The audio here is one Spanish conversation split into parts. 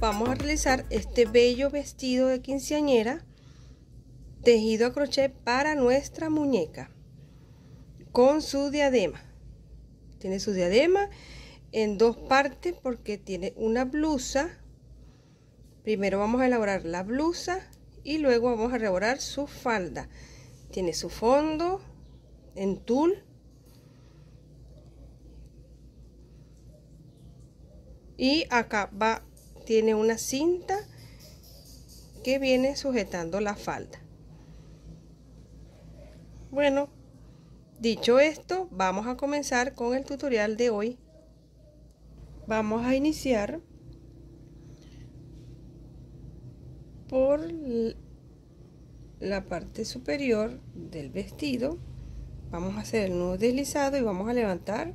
vamos a realizar este bello vestido de quinceañera tejido a crochet para nuestra muñeca con su diadema. Tiene su diadema en dos partes porque tiene una blusa. Primero vamos a elaborar la blusa y luego vamos a elaborar su falda. Tiene su fondo en tul y acá va tiene una cinta que viene sujetando la falda bueno dicho esto vamos a comenzar con el tutorial de hoy vamos a iniciar por la parte superior del vestido vamos a hacer el nudo deslizado y vamos a levantar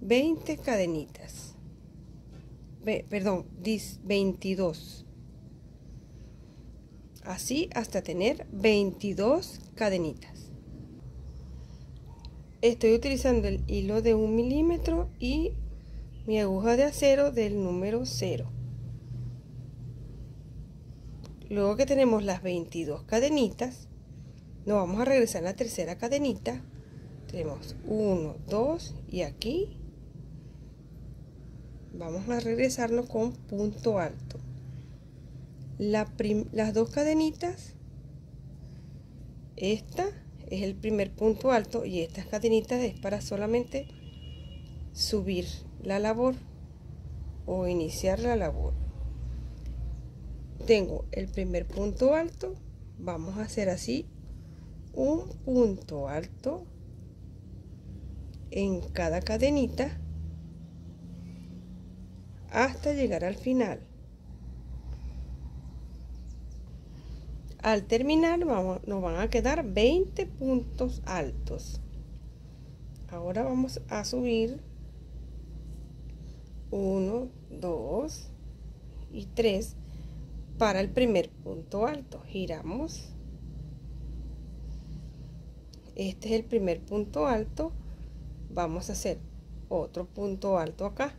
20 cadenitas perdón, 22. Así hasta tener 22 cadenitas. Estoy utilizando el hilo de un milímetro y mi aguja de acero del número 0. Luego que tenemos las 22 cadenitas, nos vamos a regresar a la tercera cadenita. Tenemos 1, 2 y aquí vamos a regresarnos con punto alto las dos cadenitas esta es el primer punto alto y estas cadenitas es para solamente subir la labor o iniciar la labor tengo el primer punto alto vamos a hacer así un punto alto en cada cadenita hasta llegar al final. Al terminar vamos, nos van a quedar 20 puntos altos. Ahora vamos a subir 1, 2 y 3 para el primer punto alto. Giramos. Este es el primer punto alto. Vamos a hacer otro punto alto acá.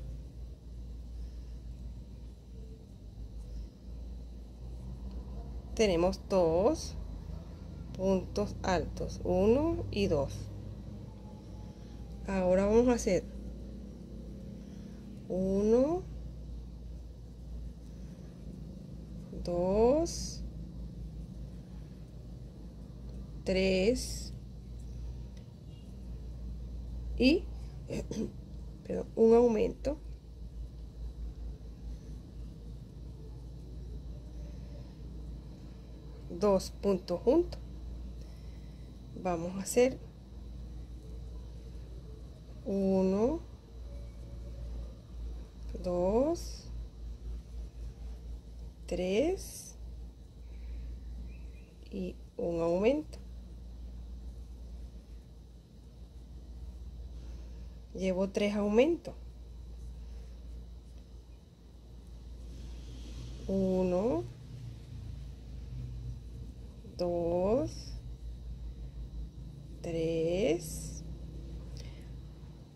Tenemos dos puntos altos, uno y dos. Ahora vamos a hacer uno, dos, tres y un aumento dos puntos juntos vamos a hacer 1 2 3 y un aumento. Llevo tres aumentos. 1 dos, tres,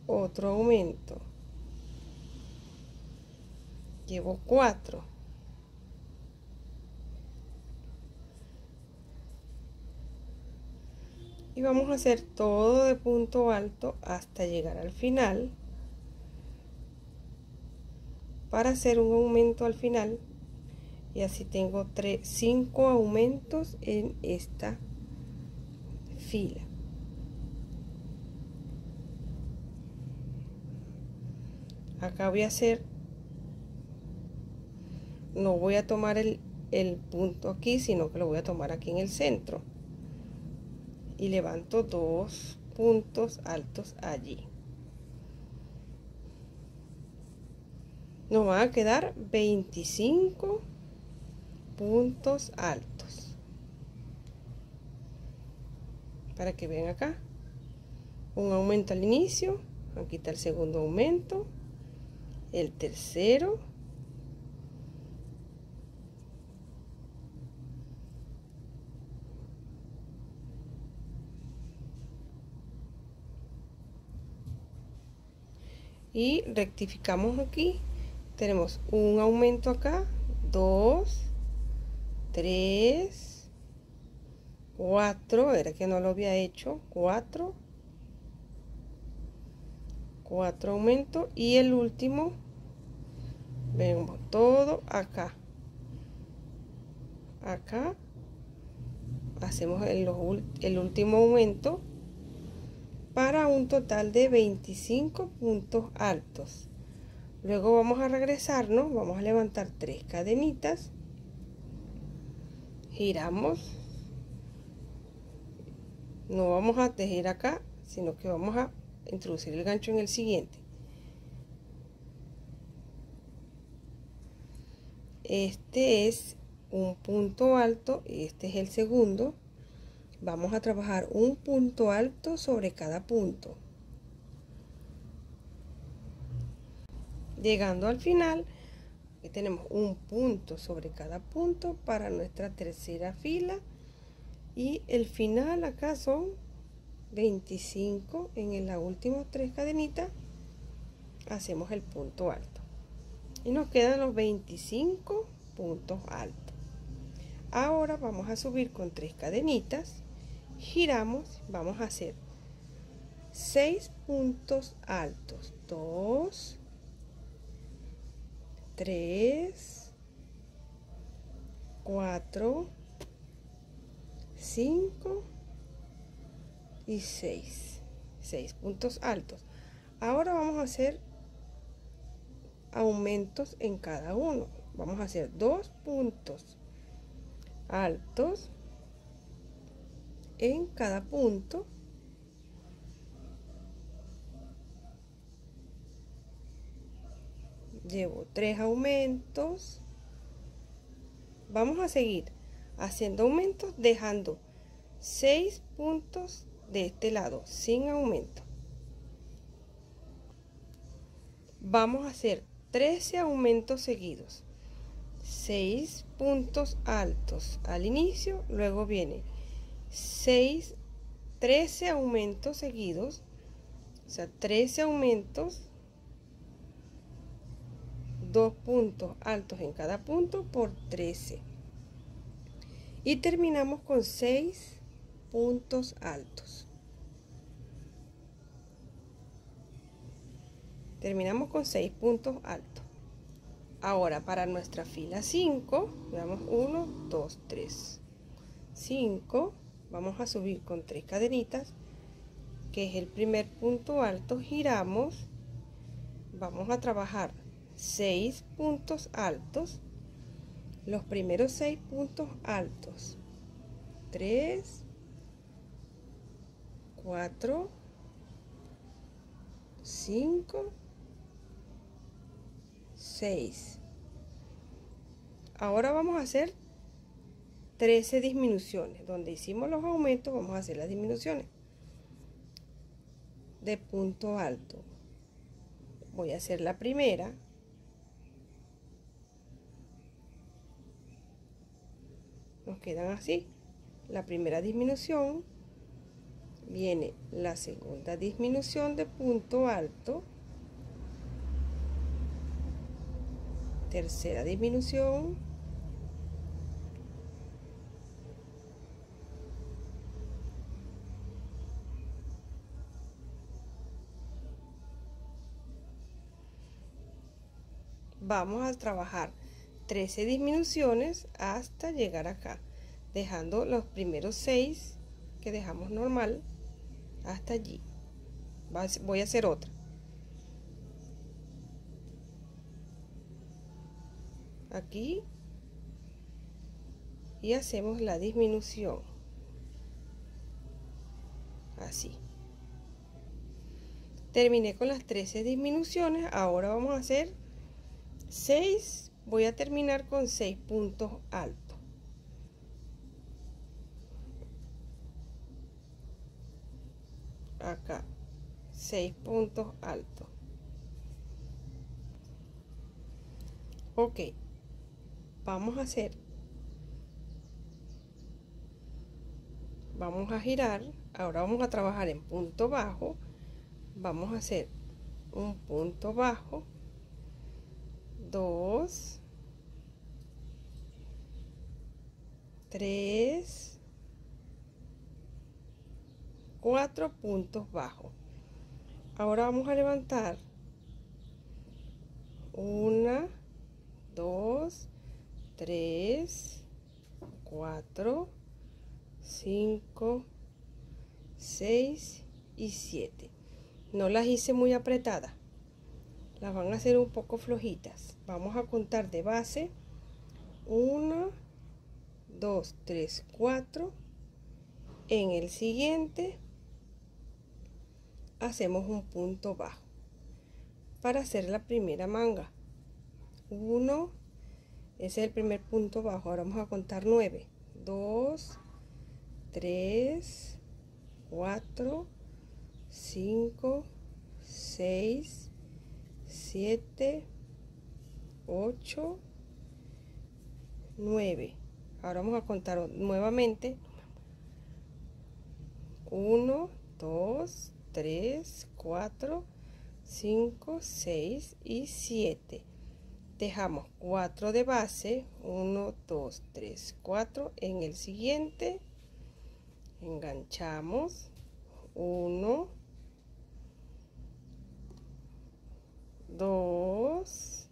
otro aumento. Llevo cuatro. Y vamos a hacer todo de punto alto hasta llegar al final para hacer un aumento al final y así tengo tres, cinco aumentos en esta fila. Acá voy a hacer no voy a tomar el, el punto aquí sino que lo voy a tomar aquí en el centro. Y levanto dos puntos altos allí. Nos van a quedar 25 puntos altos. Para que vean acá. Un aumento al inicio aquí está el segundo aumento el tercero y rectificamos aquí. Tenemos un aumento acá 2 3 4 era que no lo había hecho 4 4 aumentos y el último vemos todo acá acá hacemos el, el último aumento para un total de 25 puntos altos. Luego vamos a regresarnos vamos a levantar tres cadenitas giramos. No vamos a tejer acá sino que vamos a introducir el gancho en el siguiente. Este es un punto alto y este es el segundo. Vamos a trabajar un punto alto sobre cada punto. Llegando al final tenemos un punto sobre cada punto para nuestra tercera fila. Y el final acá son 25 en las últimas tres cadenitas. Hacemos el punto alto. Y nos quedan los 25 puntos altos. Ahora vamos a subir con tres cadenitas. Giramos, vamos a hacer 6 puntos altos, 2, 3, 4, 5 y 6. 6 puntos altos. Ahora vamos a hacer aumentos en cada uno. Vamos a hacer dos puntos altos en cada punto llevo tres aumentos. Vamos a seguir haciendo aumentos dejando seis puntos de este lado sin aumento. Vamos a hacer 13 aumentos seguidos. 6 puntos altos al inicio luego viene 6, 13 aumentos seguidos, o sea, 13 aumentos, dos puntos altos en cada punto por 13. Y terminamos con 6 puntos altos. Terminamos con 6 puntos altos. Ahora para nuestra fila 5, veamos 1, 2, 3, 5, vamos a subir con tres cadenitas que es el primer punto alto giramos vamos a trabajar seis puntos altos los primeros seis puntos altos 3 4 5 6 ahora vamos a hacer 13 disminuciones. Donde hicimos los aumentos, vamos a hacer las disminuciones. De punto alto. Voy a hacer la primera. Nos quedan así. La primera disminución. Viene la segunda disminución de punto alto. Tercera disminución vamos a trabajar 13 disminuciones hasta llegar acá dejando los primeros 6 que dejamos normal hasta allí. Voy a hacer otra. Aquí. Y hacemos la disminución. Así. Terminé con las 13 disminuciones. Ahora vamos a hacer 6 voy a terminar con 6 puntos altos. Acá 6 puntos altos. Ok vamos a hacer vamos a girar ahora vamos a trabajar en punto bajo vamos a hacer un punto bajo 2 3 4 puntos bajos ahora vamos a levantar. Una 2 3 4 5 6 y 7 no las hice muy apretadas. Las van a hacer un poco flojitas. Vamos a contar de base. 1 2 3 4 en el siguiente hacemos un punto bajo para hacer la primera manga. 1 ese es el primer punto bajo. Ahora vamos a contar 9 2 3 4 5 6 7 8 9 ahora vamos a contar nuevamente. 1 2 3 4 5 6 y 7 dejamos 4 de base. 1 2 3 4 en el siguiente enganchamos. 1 2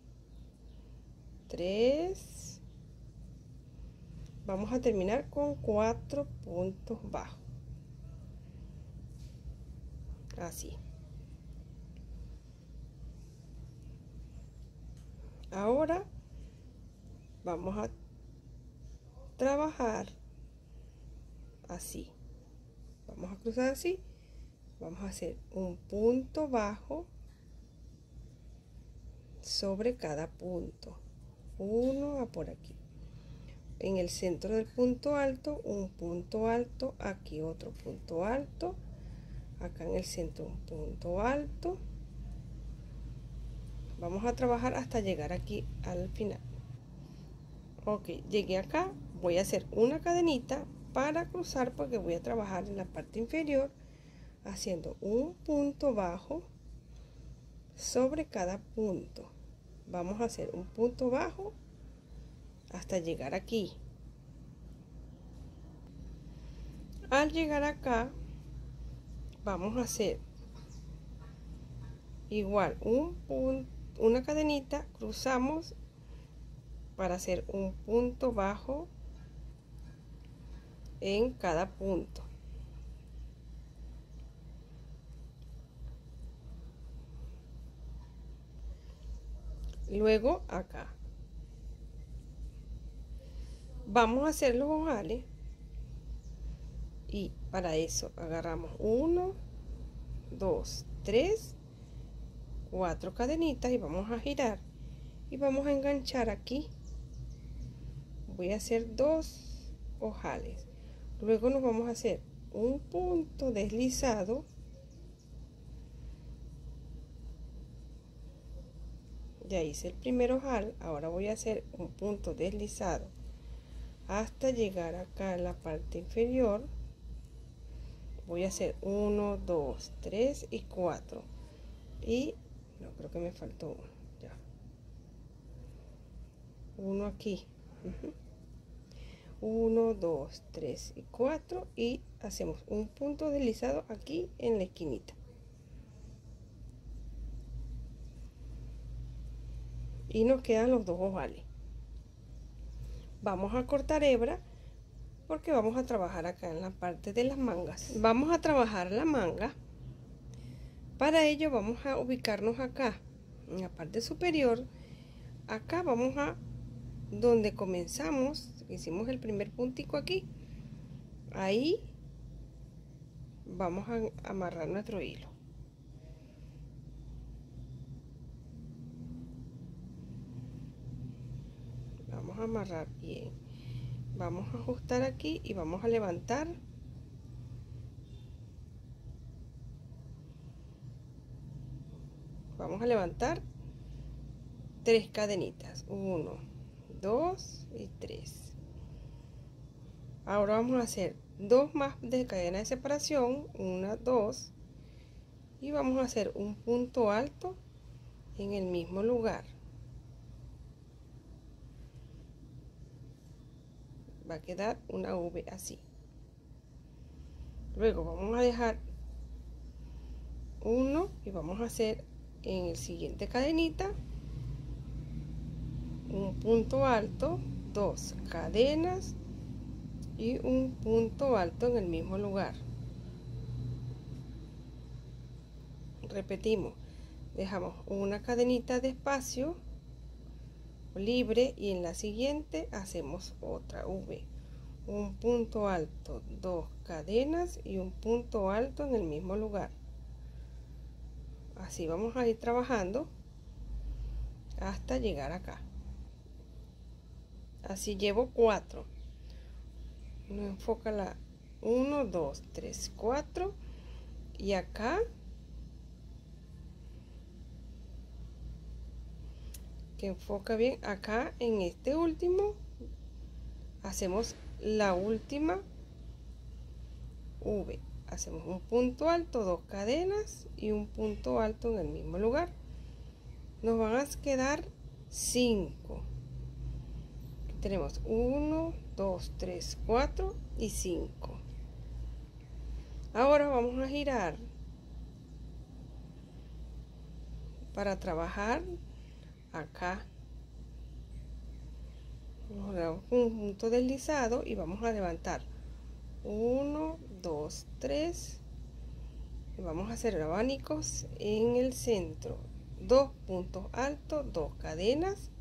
3 vamos a terminar con 4 puntos bajos. Así. Ahora vamos a trabajar así. Vamos a cruzar así. Vamos a hacer un punto bajo sobre cada punto. Uno a por aquí en el centro del punto alto un punto alto aquí otro punto alto acá en el centro un punto alto. Vamos a trabajar hasta llegar aquí al final. Ok llegué acá voy a hacer una cadenita para cruzar porque voy a trabajar en la parte inferior haciendo un punto bajo sobre cada punto. Vamos a hacer un punto bajo hasta llegar aquí. Al llegar acá vamos a hacer igual un punto una cadenita cruzamos para hacer un punto bajo en cada punto. Luego acá vamos a hacer los ojales. Y para eso agarramos uno dos tres cuatro cadenitas y vamos a girar. Y vamos a enganchar aquí. Voy a hacer dos ojales. Luego nos vamos a hacer un punto deslizado. Ya hice el primer ojal. Ahora voy a hacer un punto deslizado hasta llegar acá en la parte inferior. Voy a hacer 1 2 3 y 4 y no creo que me faltó uno ya. Uno aquí. 1 2 3 y 4 y hacemos un punto deslizado aquí en la esquinita. Y nos quedan los dos ovales vamos a cortar hebra porque vamos a trabajar acá en la parte de las mangas vamos a trabajar la manga para ello vamos a ubicarnos acá, en la parte superior. Acá vamos a donde comenzamos, hicimos el primer puntico aquí. Ahí vamos a amarrar nuestro hilo. Vamos a amarrar bien. Vamos a ajustar aquí y vamos a levantar. Vamos a levantar tres cadenitas. 1 2 y 3 ahora vamos a hacer dos más de cadena de separación. Una dos. Y vamos a hacer un punto alto en el mismo lugar va a quedar una V así. Luego vamos a dejar uno y vamos a hacer en el siguiente cadenita un punto alto dos cadenas y un punto alto en el mismo lugar. Repetimos dejamos una cadenita de espacio libre y en la siguiente hacemos otra V. Un punto alto dos cadenas y un punto alto en el mismo lugar. Así vamos a ir trabajando hasta llegar acá. Así llevo cuatro. No enfoca la 1 2 3 4 y acá que enfoca bien acá en este último. Hacemos la última V. Hacemos un punto alto dos cadenas y un punto alto en el mismo lugar. Nos van a quedar 5 tenemos 1 2 3 4 y 5 ahora vamos a girar. Para trabajar acá. Un punto deslizado y vamos a levantar. 1 2 3 y vamos a hacer abanicos en el centro. Dos puntos altos dos cadenas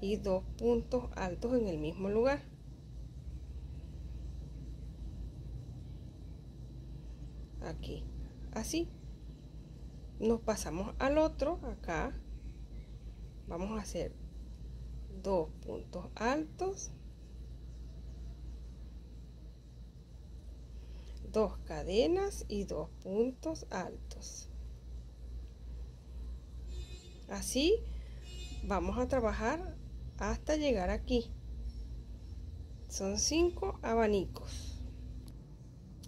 y dos puntos altos en el mismo lugar. Aquí. Así. Nos pasamos al otro acá vamos a hacer dos puntos altos dos cadenas y dos puntos altos. Así vamos a trabajar hasta llegar aquí. Son cinco abanicos.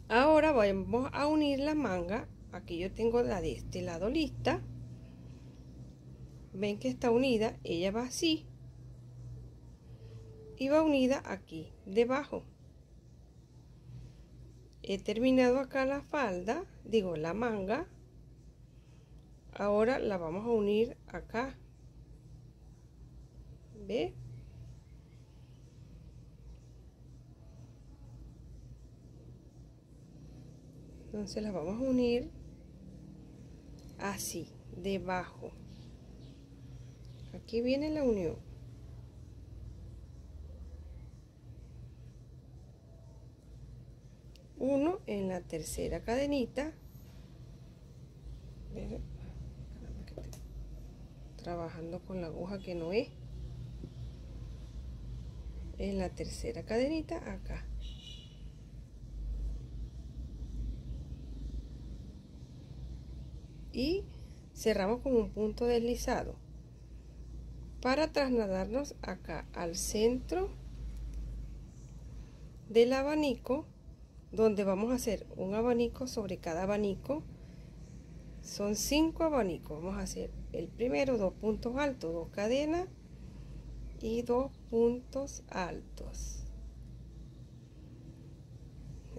Ahora vamos a unir la manga. Aquí yo tengo la de este lado lista ven que está unida ella va así y va unida aquí debajo. He terminado acá la falda digo la manga. Ahora la vamos a unir acá. Ve entonces las vamos a unir así debajo aquí viene la unión. Uno en la tercera cadenita. Trabajando con la aguja que no es. En la tercera cadenita acá. Y cerramos con un punto deslizado para trasladarnos acá al centro del abanico donde vamos a hacer un abanico sobre cada abanico. Son cinco abanicos. Vamos a hacer el primero dos puntos altos dos cadenas y dos puntos altos.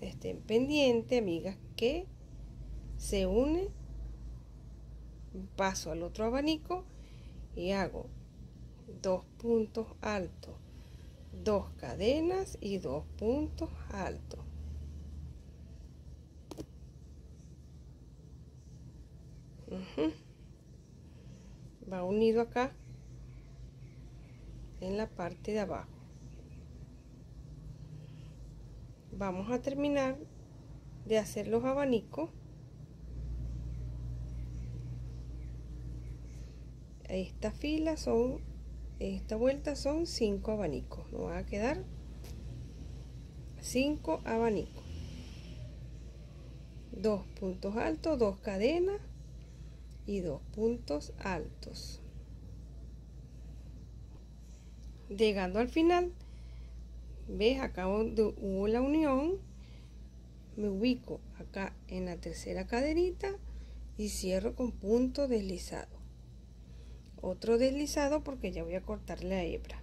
Estén pendientes amigas que se une paso al otro abanico y hago dos puntos altos dos cadenas y dos puntos altos. Va unido acá en la parte de abajo. Vamos a terminar de hacer los abanicos. Esta fila son esta vuelta son cinco abanicos. Nos va a quedar cinco abanicos. Dos puntos altos dos cadenas y dos puntos altos. Llegando al final ves acá hubo la unión. Me ubico acá en la tercera cadenita y cierro con punto deslizado otro deslizado porque ya voy a cortar la hebra.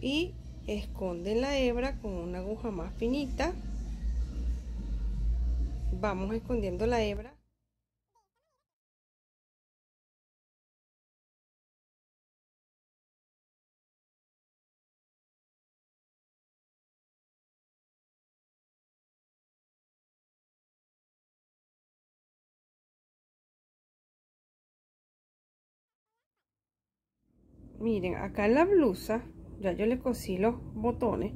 Y esconde la hebra con una aguja más finita. Vamos escondiendo la hebra miren acá en la blusa ya yo le cosí los botones.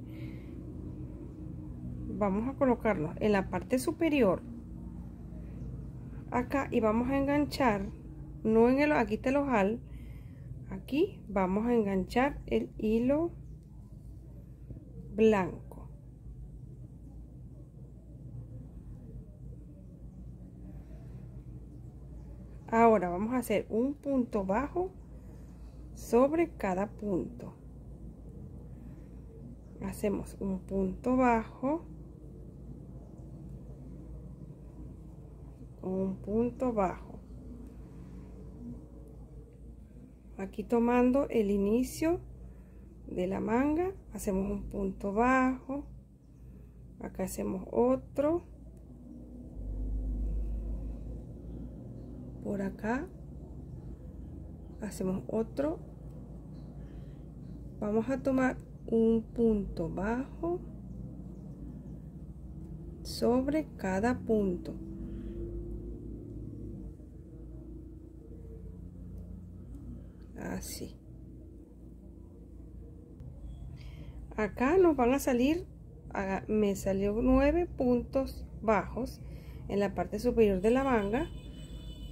Vamos a colocarlos en la parte superior. Acá y vamos a enganchar no en el aquí está el ojal. Aquí vamos a enganchar el hilo blanco. Ahora vamos a hacer un punto bajo sobre cada punto. Hacemos un punto bajo un punto bajo. Aquí tomando el inicio de la manga hacemos un punto bajo. Acá hacemos otro. Por acá hacemos otro. Vamos a tomar un punto bajo sobre cada punto. Así. Acá nos van a salir me salió nueve puntos bajos en la parte superior de la manga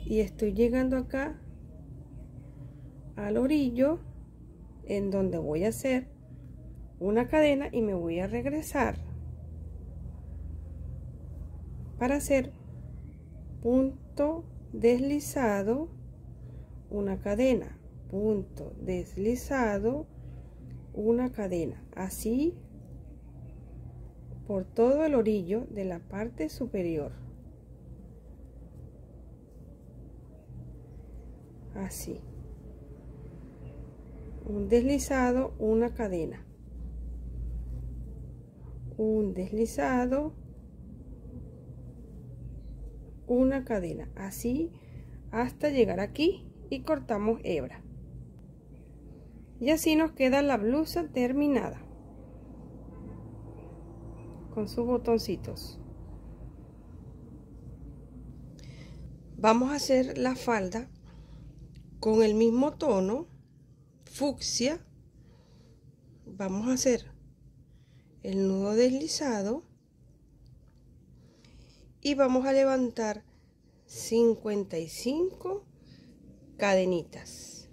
y estoy llegando acá al orillo en donde voy a hacer una cadena y me voy a regresar para hacer punto deslizado una cadena punto deslizado una cadena. Así por todo el orillo de la parte superior. Así un deslizado una cadena. Un deslizado una cadena. Así hasta llegar aquí y cortamos hebra. Y así nos queda la blusa terminada. Con sus botoncitos. Vamos a hacer la falda con el mismo tono fucsia vamos a hacer el nudo deslizado y vamos a levantar 55 cadenitas.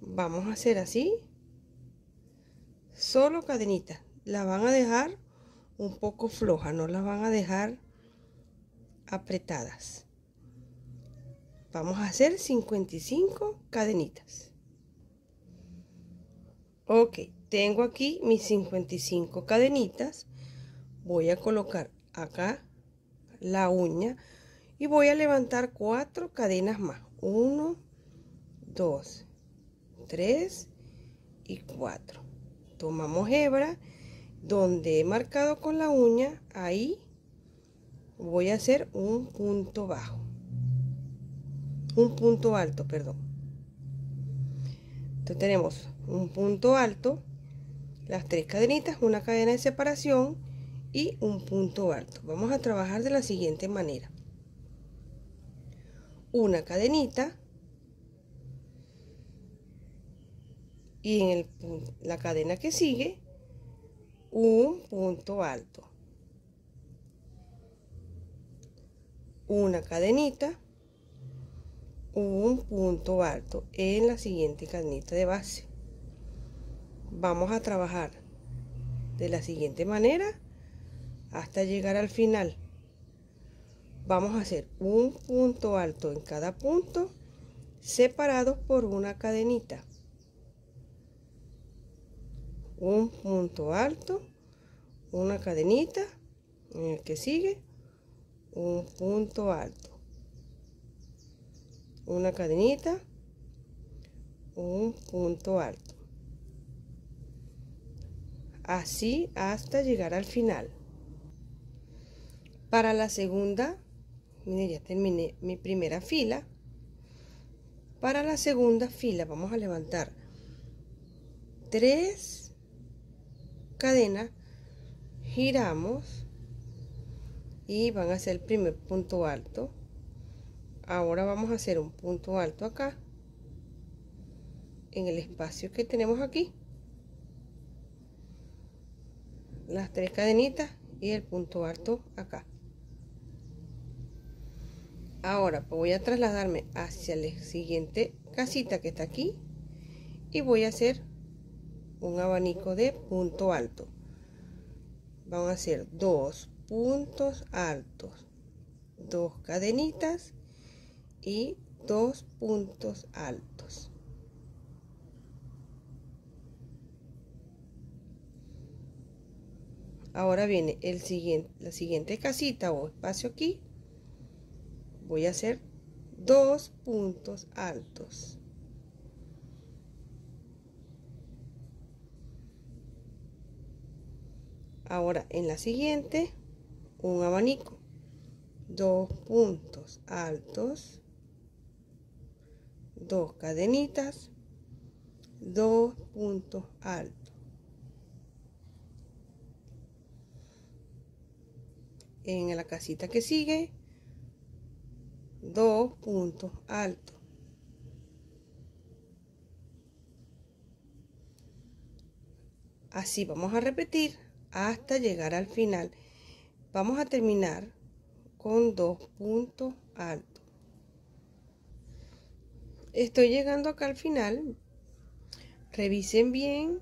Vamos a hacer así solo cadenitas. La van a dejar un poco floja no las van a dejar apretadas. Vamos a hacer 55 cadenitas ok tengo aquí mis 55 cadenitas. Voy a colocar acá la uña y voy a levantar cuatro cadenas más. 1 2 3 y 4 tomamos hebra donde he marcado con la uña ahí voy a hacer un punto bajo. Un punto alto perdón. Entonces tenemos un punto alto, las tres cadenitas, una cadena de separación y un punto alto. Vamos a trabajar de la siguiente manera. Una cadenita y en el, la cadena que sigue un punto alto. Una cadenita, un punto alto en la siguiente cadenita de base vamos a trabajar de la siguiente manera hasta llegar al final. Vamos a hacer un punto alto en cada punto separados por una cadenita. Un punto alto una cadenita en el que sigue un punto alto. Una cadenita un punto alto así hasta llegar al final. Para la segunda mire ya terminé mi primera fila. Para la segunda fila vamos a levantar tres cadenas giramos y van a ser el primer punto alto. Ahora vamos a hacer un punto alto acá en el espacio que tenemos aquí las tres cadenitas y el punto alto acá. Ahora pues voy a trasladarme hacia la siguiente casita que está aquí y voy a hacer un abanico de punto alto. Vamos a hacer dos puntos altos dos cadenitas y dos puntos altos ahora viene el siguiente la siguiente casita o espacio aquí. Voy a hacer dos puntos altos. Ahora en la siguiente un abanico. Dos puntos altos. Dos cadenitas. Dos puntos altos en la casita que sigue. Dos puntos altos. Así vamos a repetir hasta llegar al final. Vamos a terminar con dos puntos altos. Estoy llegando acá al final. Revisen bien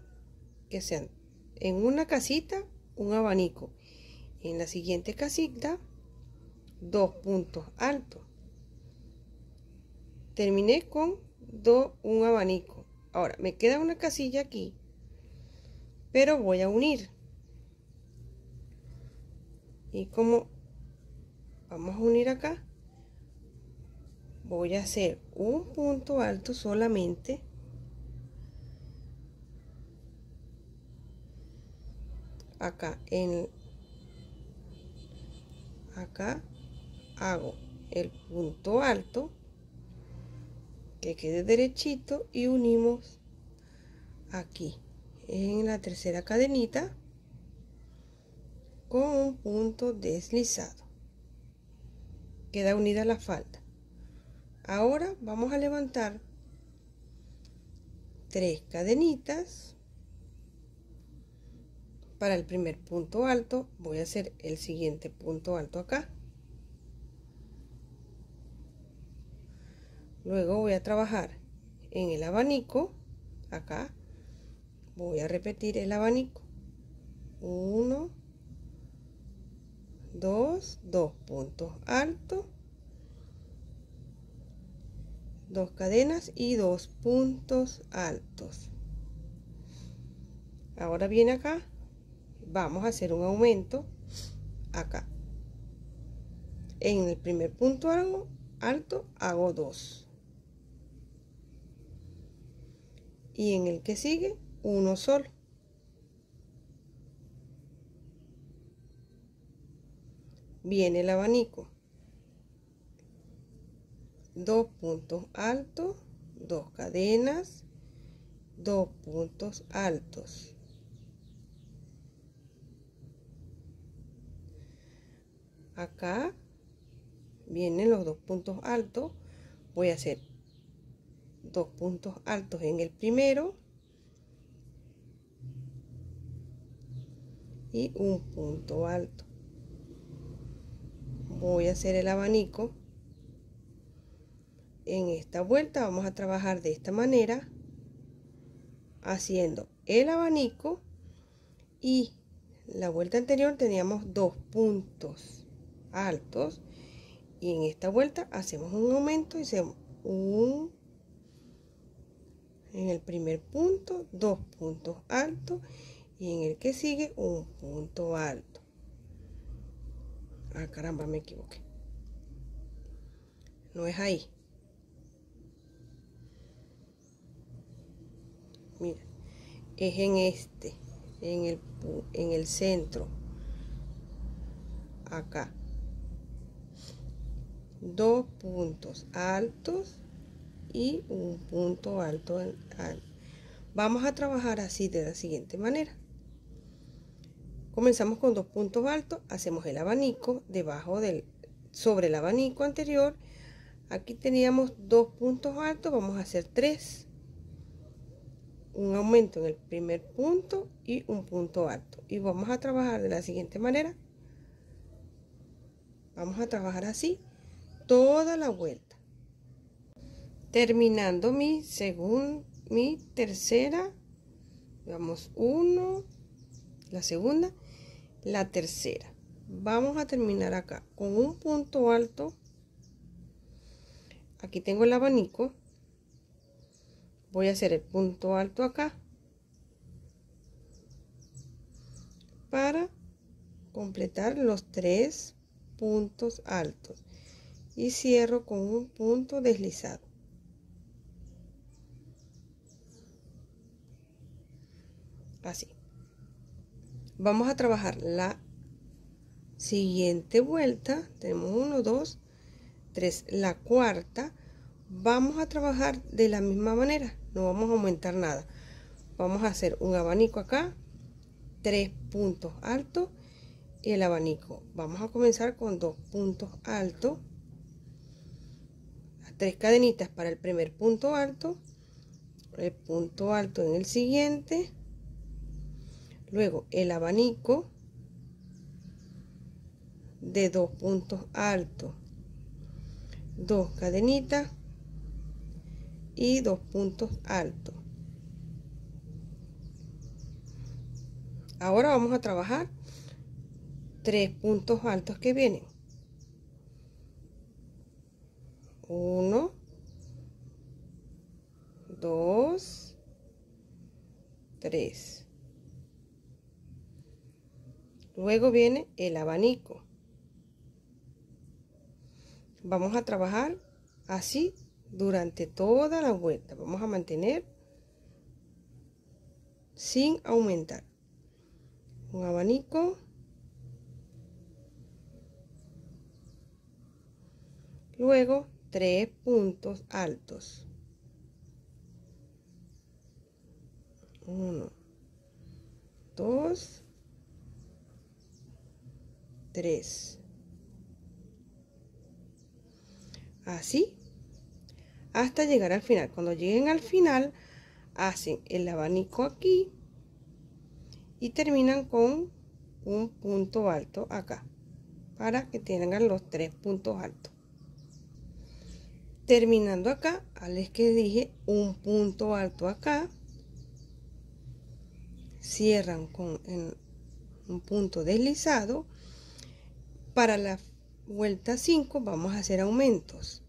que sean en una casita un abanico en la siguiente casita dos puntos altos. Terminé con dos un abanico. Ahora me queda una casilla aquí pero voy a unir. Y como vamos a unir acá voy a hacer un punto alto solamente. Acá en acá hago el punto alto que quede derechito y unimos aquí en la tercera cadenita con un punto deslizado. Queda unida la falda. Ahora vamos a levantar tres cadenitas para el primer punto alto voy a hacer el siguiente punto alto acá. Luego voy a trabajar en el abanico acá. Voy a repetir el abanico. 1 2 2 puntos altos. Dos cadenas y dos puntos altos. Ahora viene acá vamos a hacer un aumento acá en el primer punto alto hago dos y en el que sigue uno solo. Viene el abanico. Dos puntos altos, dos cadenas, dos puntos altos. Acá vienen los dos puntos altos. Voy a hacer dos puntos altos en el primero y un punto alto. Voy a hacer el abanico. En esta vuelta vamos a trabajar de esta manera haciendo el abanico y la vuelta anterior teníamos dos puntos altos. Y en esta vuelta hacemos un aumento y hacemos un en el primer punto dos puntos altos y en el que sigue un punto alto. Ah caramba me equivoqué. No es ahí. Mira es en este en el, en el centro. Acá dos puntos altos y un punto alto vamos a trabajar así de la siguiente manera. Comenzamos con dos puntos altos hacemos el abanico debajo del sobre el abanico anterior. Aquí teníamos dos puntos altos vamos a hacer tres. Un aumento en el primer punto y un punto alto. Y vamos a trabajar de la siguiente manera. Vamos a trabajar así toda la vuelta terminando mi según mi tercera vamos uno la segunda la tercera. Vamos a terminar acá con un punto alto. Aquí tengo el abanico. Voy a hacer el punto alto acá para completar los tres puntos altos y cierro con un punto deslizado. Así. Vamos a trabajar la siguiente vuelta. Tenemos uno dos tres. La cuarta. Vamos a trabajar de la misma manera. No vamos a aumentar nada. Vamos a hacer un abanico acá tres puntos altos y el abanico. Vamos a comenzar con dos puntos altos tres cadenitas para el primer punto alto el punto alto en el siguiente luego el abanico de dos puntos altos dos cadenitas y dos puntos altos. Ahora vamos a trabajar tres puntos altos que vienen 1, 2, 3. Luego viene el abanico. Vamos a trabajar así durante toda la vuelta. Vamos a mantener sin aumentar. Un abanico. Luego tres puntos altos. Uno, dos, tres. Así hasta llegar al final. Cuando lleguen al final, hacen el abanico aquí y terminan con un punto alto acá para que tengan los tres puntos altos terminando acá les que dije un punto alto acá cierran con un punto deslizado. Para la vuelta 5 vamos a hacer aumentos.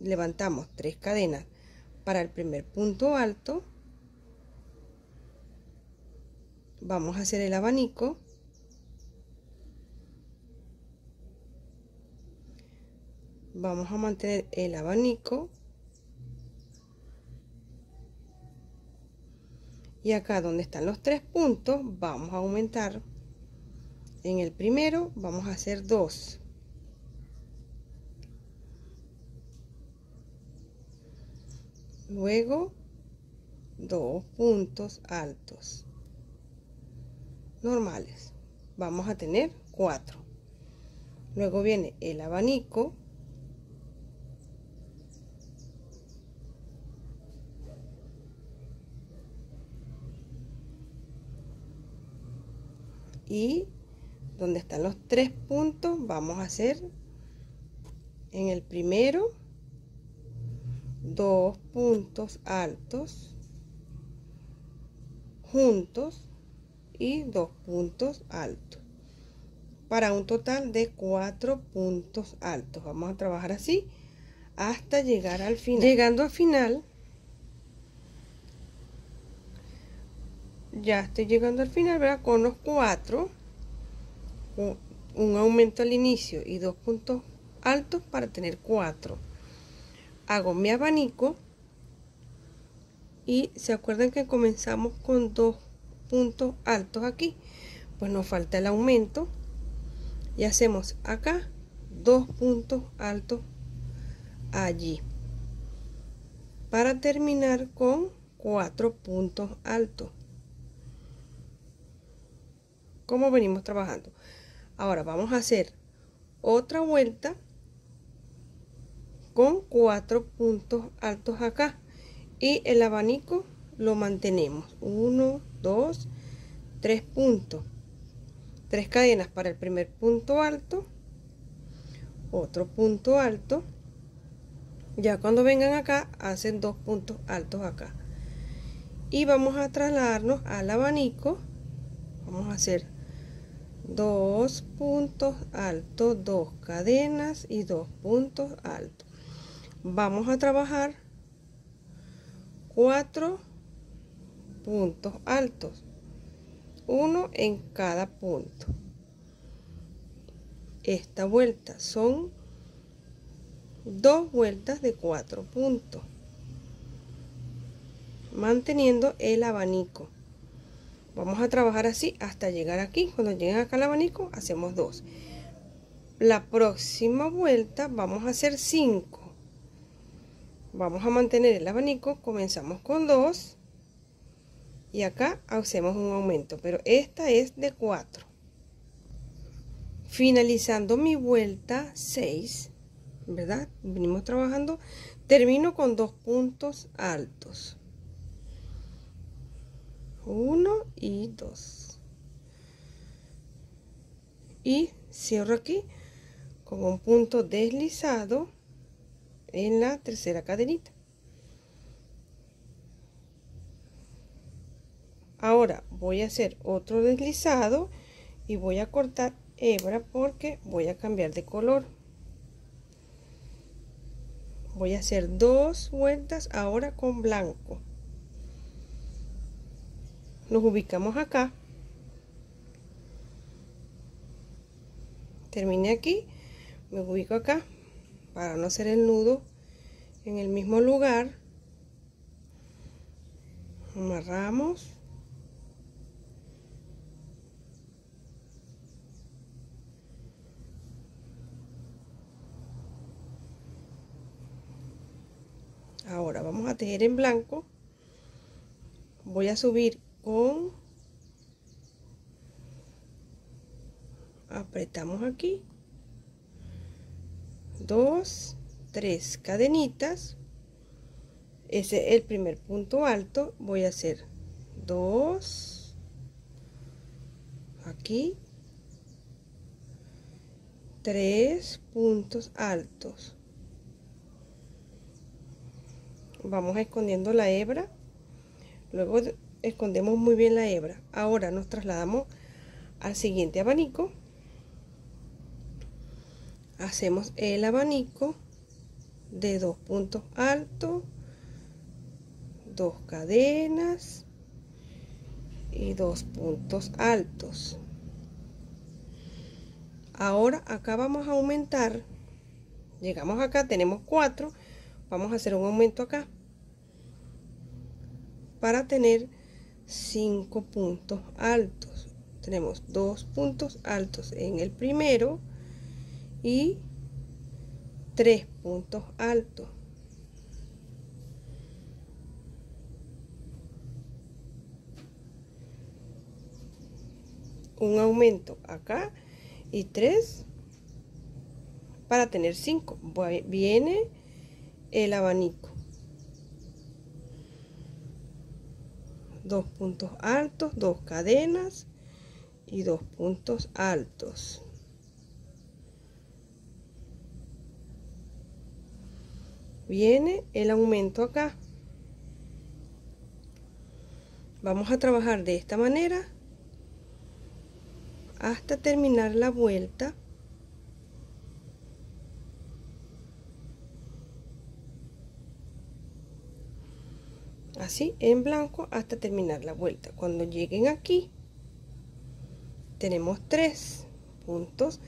Levantamos tres cadenas. Para el primer punto alto vamos a hacer el abanico vamos a mantener el abanico. Y acá donde están los tres puntos vamos a aumentar. En el primero vamos a hacer dos. Luego dos puntos altos. Normales. Vamos a tener cuatro. Luego viene el abanico y donde están los tres puntos vamos a hacer en el primero dos puntos altos juntos y dos puntos altos para un total de cuatro puntos altos. Vamos a trabajar así hasta llegar al final. Llegando al final, ya estoy llegando al final, ¿verdad? Con los cuatro, un aumento al inicio y dos puntos altos para tener cuatro. Hago mi abanico y se acuerdan que comenzamos con dos puntos altos aquí. Pues nos falta el aumento y hacemos acá dos puntos altos allí para terminar con cuatro puntos altos como venimos trabajando. Ahora vamos a hacer otra vuelta con cuatro puntos altos acá. Y el abanico lo mantenemos. 1 2 3 puntos. Tres cadenas para el primer punto alto. Otro punto alto. Ya cuando vengan acá hacen dos puntos altos acá. Y vamos a trasladarnos al abanico. Vamos a hacer dos puntos altos dos cadenas y dos puntos altos vamos a trabajar cuatro puntos altos uno en cada punto. Esta vuelta son dos vueltas de cuatro puntos manteniendo el abanico vamos a trabajar así hasta llegar aquí. Cuando lleguen acá al abanico hacemos dos. La próxima vuelta vamos a hacer cinco. Vamos a mantener el abanico. Comenzamos con dos. Y acá hacemos un aumento. Pero esta es de 4 finalizando mi vuelta 6 ¿verdad? Venimos trabajando. Termino con dos puntos altos. Uno y dos. Y cierro aquí con un punto deslizado en la tercera cadenita. Ahora voy a hacer otro deslizado y voy a cortar hebra porque voy a cambiar de color voy a hacer dos vueltas ahora con blanco nos ubicamos acá. Terminé aquí me ubico acá para no hacer el nudo en el mismo lugar. Amarramos. Ahora vamos a tejer en blanco. Voy a subir con apretamos aquí dos tres cadenitas ese es el primer punto alto voy a hacer dos aquí tres puntos altos. Vamos escondiendo la hebra luego escondemos muy bien la hebra. Ahora nos trasladamos al siguiente abanico. Hacemos el abanico de dos puntos altos dos cadenas y dos puntos altos. Ahora acá vamos a aumentar. Llegamos acá tenemos cuatro. Vamos a hacer un aumento acá para tener cinco puntos altos. Tenemos dos puntos altos en el primero y tres puntos altos. Un aumento acá y tres para tener cinco. Viene el abanico dos puntos altos, dos cadenas y dos puntos altos. Viene el aumento acá. Vamos a trabajar de esta manera hasta terminar la vuelta así en blanco hasta terminar la vuelta. Cuando lleguen aquí tenemos tres puntos.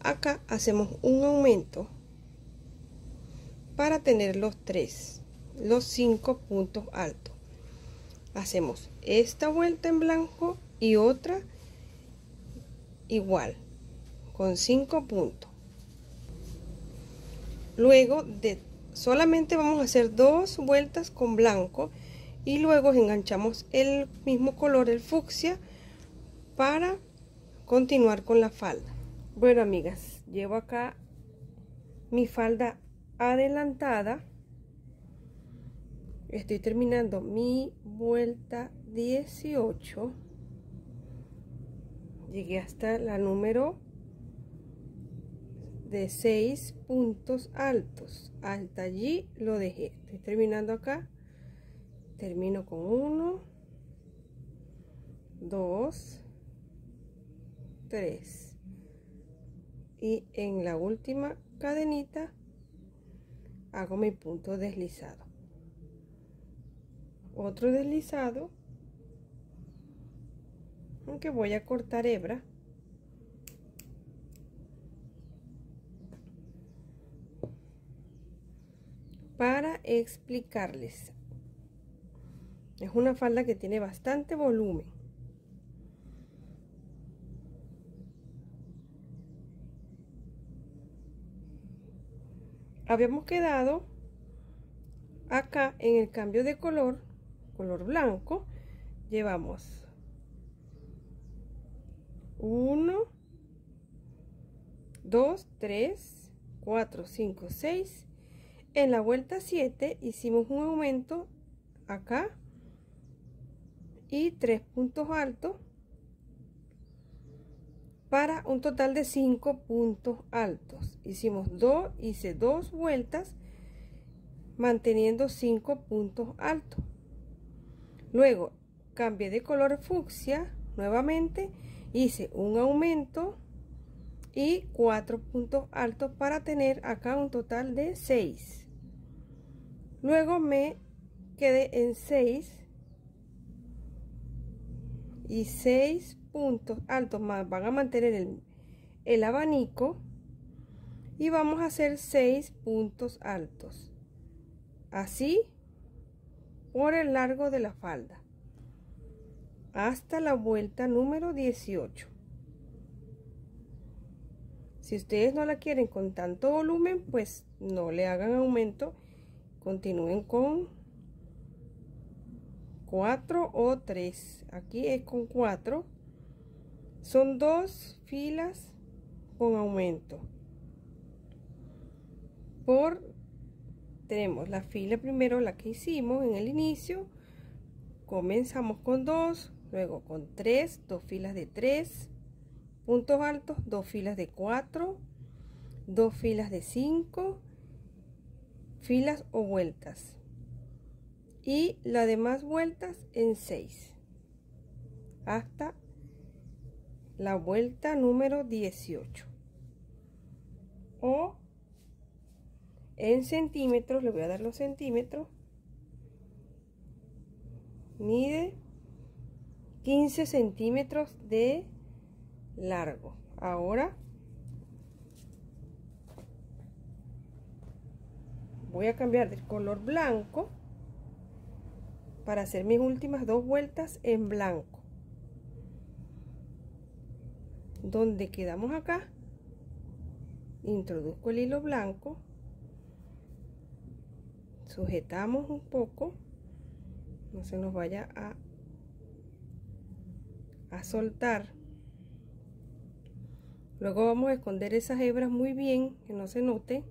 Acá hacemos un aumento para tener los tres los cinco puntos altos. Hacemos esta vuelta en blanco y otra igual con cinco puntos. Luego de solamente vamos a hacer dos vueltas con blanco y luego enganchamos el mismo color el fucsia para continuar con la falda. Bueno amigas llevo acá mi falda adelantada. Estoy terminando mi vuelta 18 llegué hasta la número de 6 puntos altos. Hasta allí lo dejé. Estoy terminando acá termino con 1 2 3 y en la última cadenita hago mi punto deslizado. Otro deslizado aunque voy a cortar hebra. Para explicarles es una falda que tiene bastante volumen. Habíamos quedado acá en el cambio de color, color blanco, llevamos 1, 2, 3, 4, 5, 6. En la vuelta 7 hicimos un aumento acá y tres puntos altos para un total de cinco puntos altos. Hicimos dos hice dos vueltas manteniendo cinco puntos altos. Luego cambié de color fucsia nuevamente hice un aumento y cuatro puntos altos para tener acá un total de 6 luego me quedé en 6 y 6 puntos altos más van a mantener el, el abanico y vamos a hacer 6 puntos altos. Así por el largo de la falda hasta la vuelta número 18 si ustedes no la quieren con tanto volumen pues no le hagan aumento continúen con 4 o 3 aquí es con 4 son dos filas con aumento. Por tenemos la fila primero la que hicimos en el inicio. Comenzamos con 2 luego con 3 dos filas de 3 puntos altos dos filas de 4 dos filas de 5 filas o vueltas y las demás vueltas en 6 hasta la vuelta número 18 o en centímetros le voy a dar los centímetros mide 15 centímetros de largo. Ahora voy a cambiar del color blanco para hacer mis últimas dos vueltas en blanco. Donde quedamos acá introduzco el hilo blanco sujetamos un poco no se nos vaya a a soltar. Luego vamos a esconder esas hebras muy bien que no se note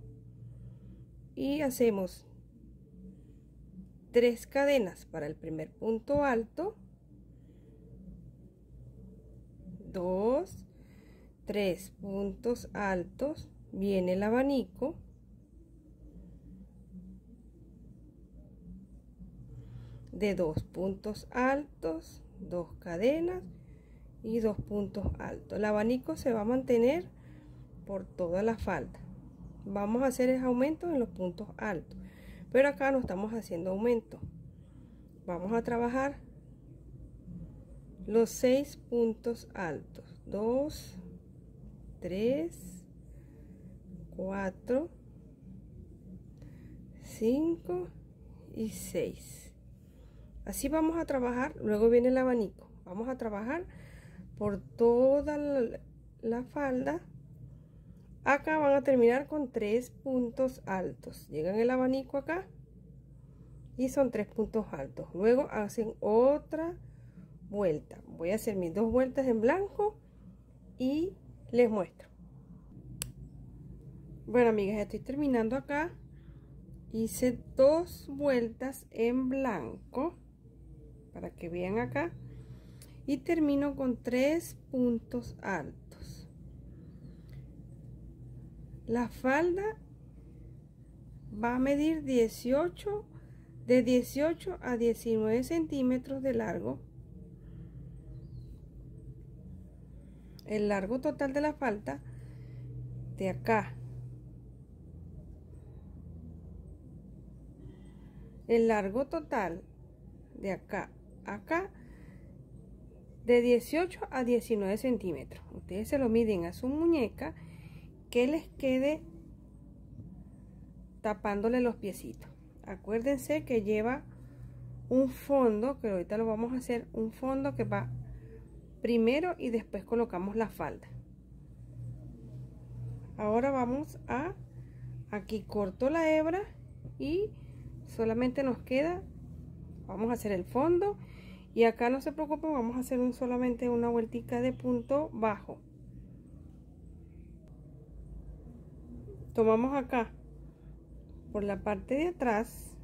y hacemos tres cadenas para el primer punto alto. Dos tres puntos altos viene el abanico. De dos puntos altos dos cadenas y dos puntos altos. El abanico se va a mantener por toda la falda. Vamos a hacer el aumento en los puntos altos pero acá no estamos haciendo aumento. Vamos a trabajar los seis puntos altos. 2 3 4 5 y 6 así vamos a trabajar. Luego viene el abanico. Vamos a trabajar por toda la, falda acá van a terminar con tres puntos altos. Llegan el abanico acá y son tres puntos altos. Luego hacen otra vuelta. Voy a hacer mis dos vueltas en blanco y les muestro. Bueno amigas estoy terminando acá. Hice dos vueltas en blanco para que vean acá. Y termino con tres puntos altos la falda va a medir 18 de 18 a 19 centímetros de largo el largo total de la falda de acá el largo total de acá acá de 18 a 19 centímetros. Ustedes se lo miden a su muñeca que les quede tapándole los piecitos. Acuérdense que lleva un fondo, que ahorita lo vamos a hacer, un fondo que va primero y después colocamos la falda. Ahora vamos a, aquí corto la hebra y solamente nos queda, vamos a hacer el fondo y acá no se preocupen vamos a hacer un, solamente una vueltica de punto bajo tomamos acá por la parte de atrás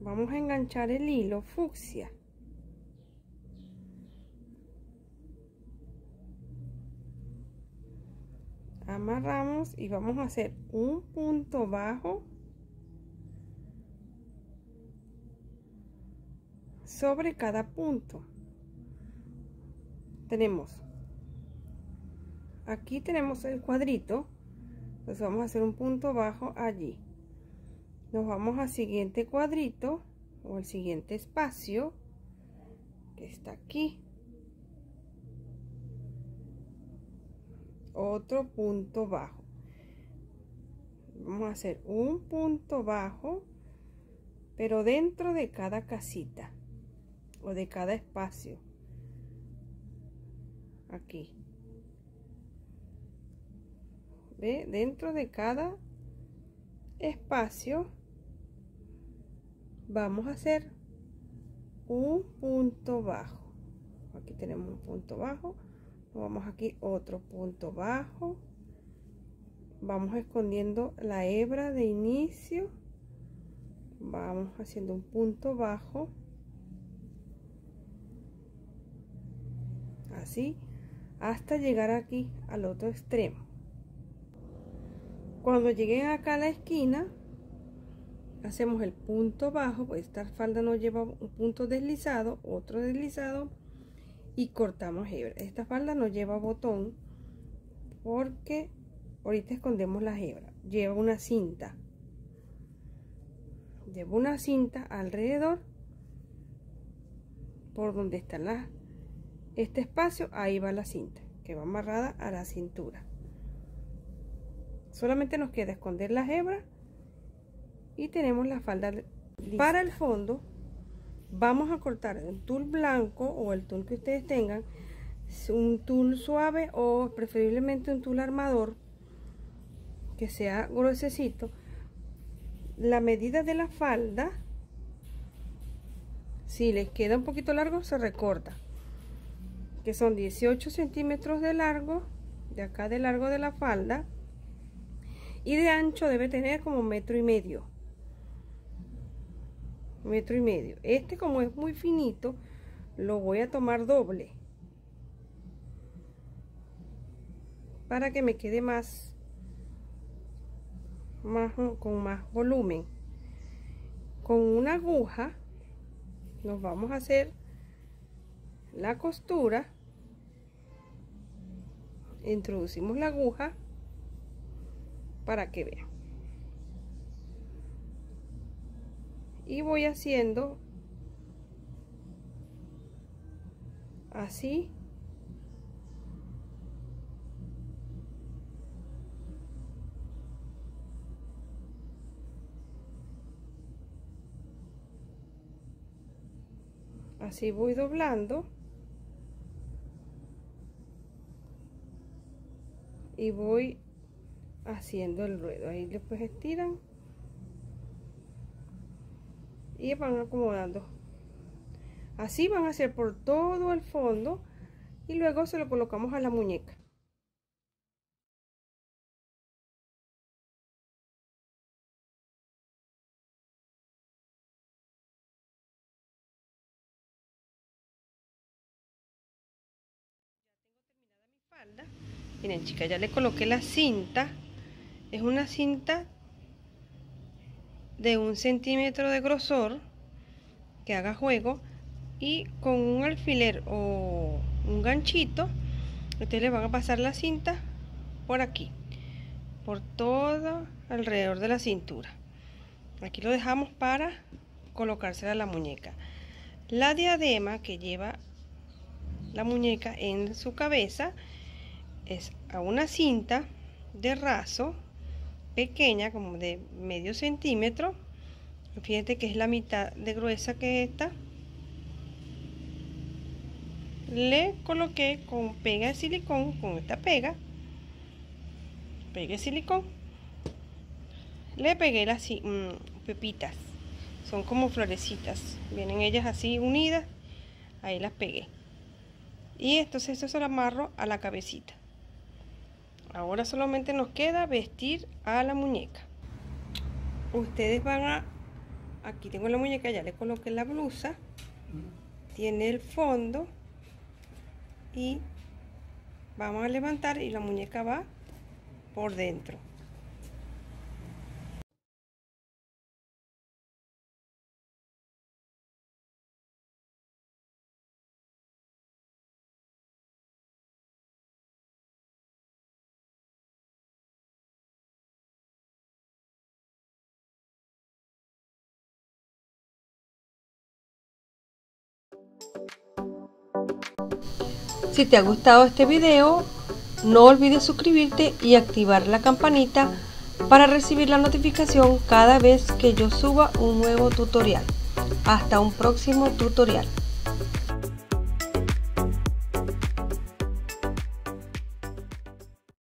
vamos a enganchar el hilo fucsia. Amarramos y vamos a hacer un punto bajo sobre cada punto. Tenemos aquí tenemos el cuadrito pues vamos a hacer un punto bajo allí. Nos vamos al siguiente cuadrito o el siguiente espacio que está aquí. Otro punto bajo. Vamos a hacer un punto bajo pero dentro de cada casita o de cada espacio. Aquí dentro de cada espacio vamos a hacer un punto bajo. Aquí tenemos un punto bajo. Vamos aquí otro punto bajo. Vamos escondiendo la hebra de inicio. Vamos haciendo un punto bajo. Así hasta llegar aquí al otro extremo cuando lleguen acá a la esquina hacemos el punto bajo pues esta falda nos lleva un punto deslizado otro deslizado y cortamos hebra. Esta falda nos lleva botón porque ahorita escondemos la hebra. Lleva una cinta. Lleva una cinta alrededor por donde están las este espacio, ahí va la cinta, que va amarrada a la cintura. Solamente nos queda esconder las hebras y tenemos la falda Para el fondo, vamos a cortar un tul blanco o el tul que ustedes tengan, un tul suave o preferiblemente un tul armador que sea gruesecito. La medida de la falda, si les queda un poquito largo, se recorta que son 18 centímetros de largo de acá de largo de la falda y de ancho debe tener como metro y medio. Metro y medio. Este como es muy finito lo voy a tomar doble para que me quede más, más con más volumen. Con una aguja nos vamos a hacer la costura. Introducimos la aguja para que vean y voy haciendo así. Así voy doblando. Y voy haciendo el ruedo ahí después estiran y van acomodando. Así van a hacer por todo el fondo y luego se lo colocamos a la muñeca. Miren chicas ya le coloqué la cinta es una cinta de un centímetro de grosor que haga juego y con un alfiler o un ganchito ustedes le van a pasar la cinta por aquí por todo alrededor de la cintura. Aquí lo dejamos para colocársela a la muñeca. La diadema que lleva la muñeca en su cabeza es a una cinta de raso pequeña como de medio centímetro fíjate que es la mitad de gruesa que esta le coloqué con pega de silicón con esta pega de silicón le pegué las mm, pepitas son como florecitas vienen ellas así unidas ahí las pegué. Y entonces esto se lo amarro a la cabecita ahora solamente nos queda vestir a la muñeca. Ustedes van a aquí tengo la muñeca ya le coloqué la blusa tiene el fondo y vamos a levantar y la muñeca va por dentro Si te ha gustado este video, no olvides suscribirte y activar la campanita para recibir la notificación cada vez que yo suba un nuevo tutorial. Hasta un próximo tutorial.